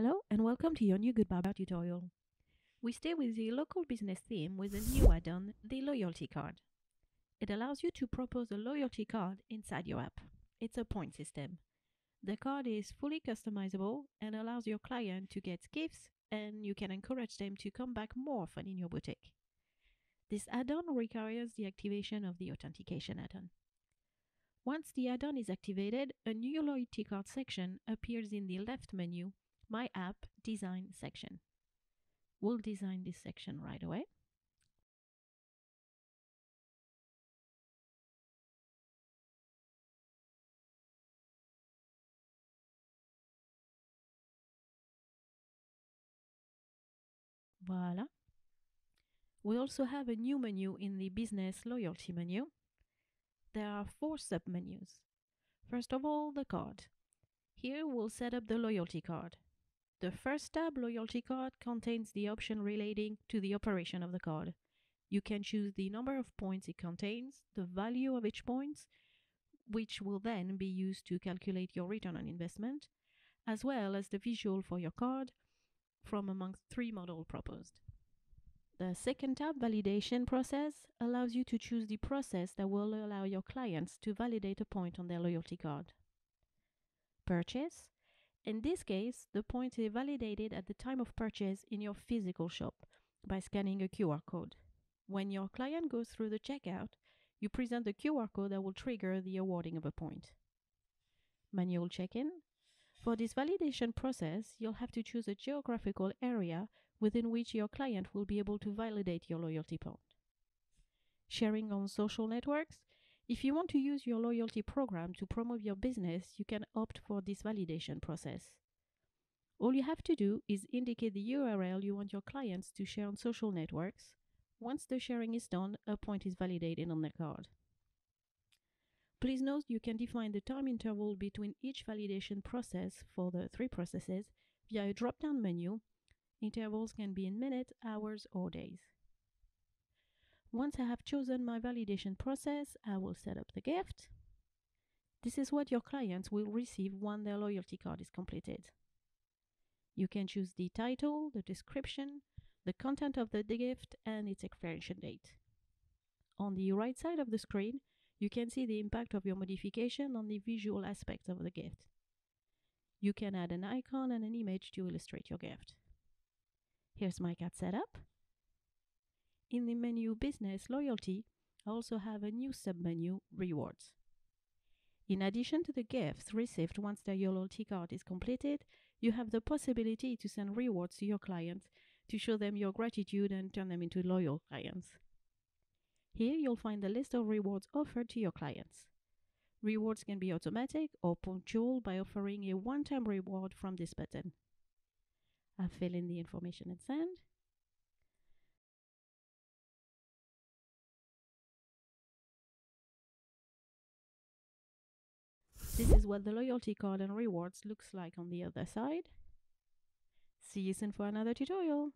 Hello and welcome to your new Goodbarber tutorial. We stay with the local business theme with a new add-on, the loyalty card. It allows you to propose a loyalty card inside your app. It's a point system. The card is fully customizable and allows your client to get gifts and you can encourage them to come back more often in your boutique. This add-on requires the activation of the authentication add-on. Once the add-on is activated, a new loyalty card section appears in the left menu my app design section. We'll design this section right away. Voila. We also have a new menu in the business loyalty menu. There are four sub-menus. First of all, the card. Here we'll set up the loyalty card. The first tab, Loyalty Card, contains the option relating to the operation of the card. You can choose the number of points it contains, the value of each point, which will then be used to calculate your return on investment, as well as the visual for your card from amongst three models proposed. The second tab, Validation Process, allows you to choose the process that will allow your clients to validate a point on their loyalty card. Purchase in this case, the point is validated at the time of purchase in your physical shop by scanning a QR code. When your client goes through the checkout, you present the QR code that will trigger the awarding of a point. Manual check-in. For this validation process, you'll have to choose a geographical area within which your client will be able to validate your loyalty point. Sharing on social networks. If you want to use your loyalty program to promote your business, you can opt for this validation process. All you have to do is indicate the URL you want your clients to share on social networks. Once the sharing is done, a point is validated on the card. Please note you can define the time interval between each validation process for the three processes via a drop-down menu. Intervals can be in minutes, hours, or days. Once I have chosen my validation process, I will set up the gift. This is what your clients will receive when their loyalty card is completed. You can choose the title, the description, the content of the gift, and its expiration date. On the right side of the screen, you can see the impact of your modification on the visual aspects of the gift. You can add an icon and an image to illustrate your gift. Here's my card setup. In the menu Business Loyalty, I also have a new submenu Rewards. In addition to the gifts received once the loyalty card is completed, you have the possibility to send rewards to your clients to show them your gratitude and turn them into loyal clients. Here you'll find a list of rewards offered to your clients. Rewards can be automatic or punctual by offering a one-time reward from this button. I fill in the information and send. This is what the loyalty card and rewards looks like on the other side. See you soon for another tutorial.